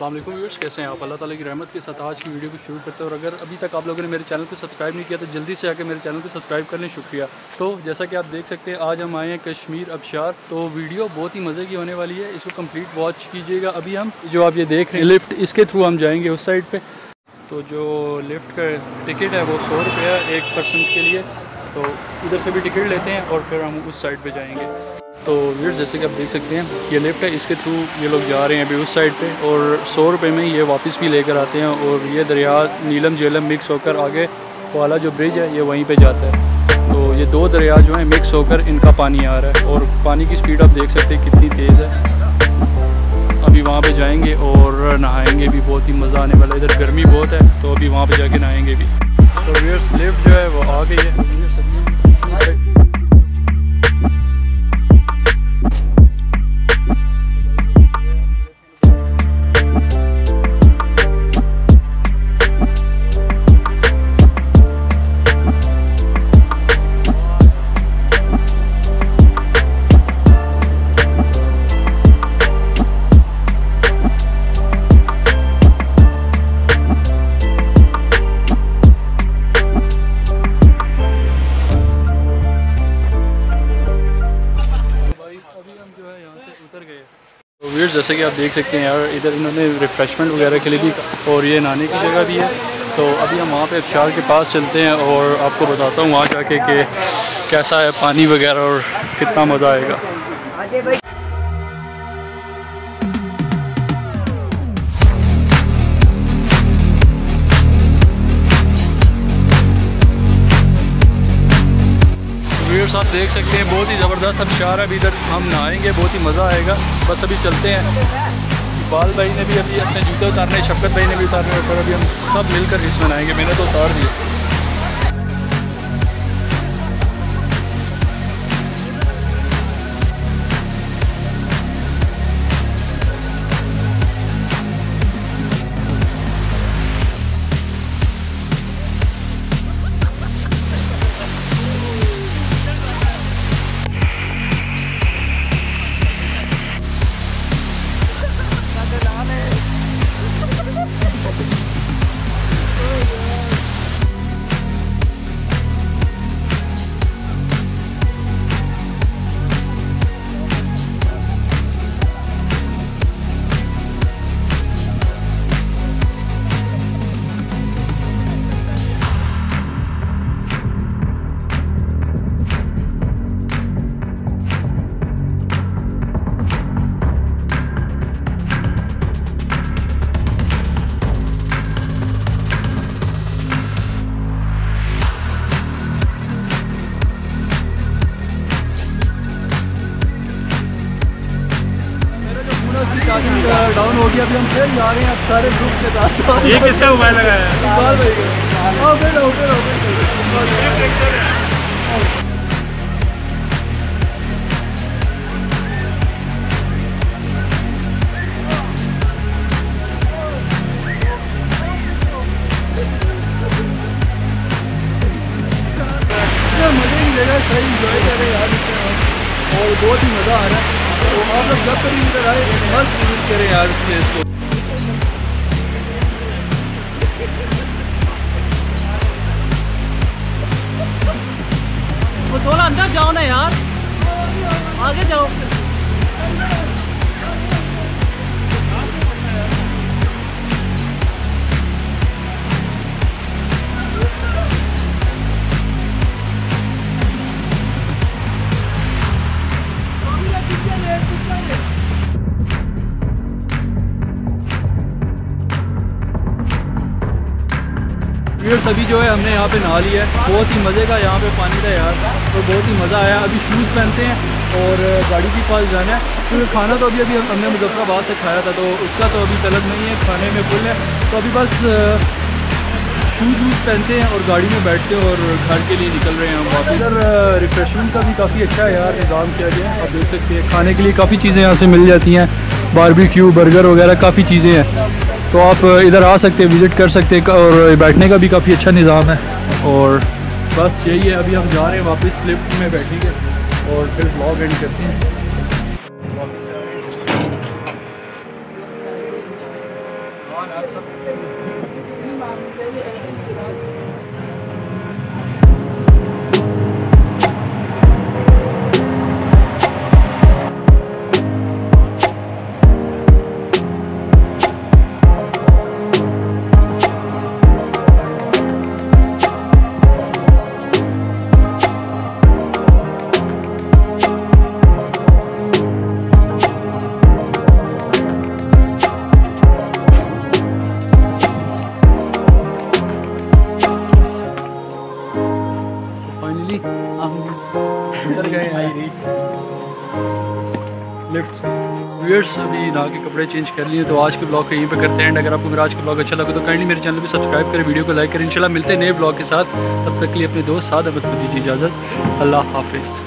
अस्सलाम वालेकुम व्यूअर्स, कैसे हैं आप? अल्लाह ताला की रहमत के साथ आज की वीडियो को शुरू करते हैं। और अगर अभी तक आप लोगों ने मेरे चैनल को सब्सक्राइब नहीं किया तो जल्दी से आकर मेरे चैनल को सब्सक्राइब कर लें। शुक्रिया। तो जैसा कि आप देख सकते हैं, आज हम आए हैं कश्मीर अबशार। तो वीडियो बहुत ही मज़े की होने वाली है। इसको कंप्लीट वॉच कीजिएगा। अभी हम जो आप ये देख रहे हैं लिफ्ट इसके थ्रू हम जाएँगे उस साइड पर तो जो लिफ्ट का टिकट है, वो सौ रुपये एक पर्सन के लिए। तो इधर से भी टिकट लेते हैं और फिर हम उस साइड पर जाएँगे। तो वीर जैसे कि आप देख सकते हैं, ये लिफ्ट है, इसके थ्रू ये लोग जा रहे हैं अभी उस साइड पे और सौ रुपये में ये वापस भी लेकर आते हैं और ये दरिया नीलम जेलम मिक्स होकर आगे वाला जो ब्रिज है, ये वहीं पे जाता है। तो ये दो दरिया जो हैं मिक्स होकर इनका पानी आ रहा है और पानी की स्पीड आप देख सकते हैं कितनी तेज़ है। अभी वहाँ पे जाएँगे और नहाएँगे भी, बहुत ही मज़ा आने वाला है। इधर गर्मी बहुत है तो अभी वहाँ पे जाके नहाएँगे भी। सो वीयर्स लिफ्ट जो है वो आ गई है। वीर जैसे कि आप देख सकते हैं यार, इधर इन्होंने रिफ़्रेशमेंट वगैरह के लिए भी और ये नहाने की जगह भी है। तो अभी हम वहाँ पे अफशार के पास चलते हैं और आपको बताता हूँ वहाँ जाके कि कैसा है पानी वगैरह और कितना मज़ा आएगा। व्यूअर्स आप देख सकते हैं, बहुत ही ज़बरदस्त अब शार अभी इधर हम नहाएँगे, बहुत ही मज़ा आएगा। बस अभी चलते हैं। बाल भाई ने भी अभी अपने जूते उतारने, शफकत भाई ने भी उतारने, पर अभी हम सब मिलकर इसमें नहाएँगे, मैंने तो उतार दिए अभी हम फिर जा रहे हैं सारे ग्रुप के साथ। ये किसका मोबाइल लगाया है? इकबाल भाई का। आओ फिर आओ फिर आओ मज़े की जगह सही इंजॉय कर हैं यार। और बहुत ही मज़ा आ रहा है। तो आप लोग जब कभी इधर आए मस्त यूज़ करें यार इस थोड़ा अंदर जाओ ना यार। आगे जाओ। व्यूअर्स अभी जो है हमने यहाँ पे नहा लिया है। बहुत ही मज़े का यहाँ पे पानी था यार। तो बहुत ही मज़ा आया। अभी शूज़ पहनते हैं और गाड़ी के पास जाना है। क्योंकि तो खाना तो अभी अभी हमने मुजफ्फराबाद से खाया था तो उसका तो अभी तलब नहीं है। खाने में फुल है। तो अभी बस शूज़ वूज़ पहनते हैं और गाड़ी में बैठते हैं और घर के लिए निकल रहे हैं हम वापस। इधर रिफ्रेशमेंट का भी काफ़ी अच्छा है यार। इंतज़ाम किया गया है। आप देख सकते हैं। खाने के लिए काफ़ी चीज़ें यहाँ से मिल जाती हैं। बारबेक्यू बर्गर वगैरह काफ़ी चीज़ें हैं। तो आप इधर आ सकते हैं, विज़िट कर सकते हैं और बैठने का भी काफ़ी अच्छा निज़ाम है। और बस यही है, अभी हम जा रहे हैं वापस लिफ्ट में बैठेंगे, और फिर ब्लॉग एंड करते हैं। उतर गए लिफ्ट व्यूअर्स अभी नहा के कपड़े चेंज कर लिए तो आज के ब्लॉग को यहीं पे करते हैं अगर आपको मेरा आज का ब्लॉग अच्छा लगे तो काइंडली मेरे चैनल पे सब्सक्राइब करें वीडियो को लाइक करें। इंशाल्लाह मिलते हैं नए ब्लॉग के साथ। तब तक के लिए अपने दोस्त, साथ को दीजिए इजाज़त। अल्लाह हाफिज़।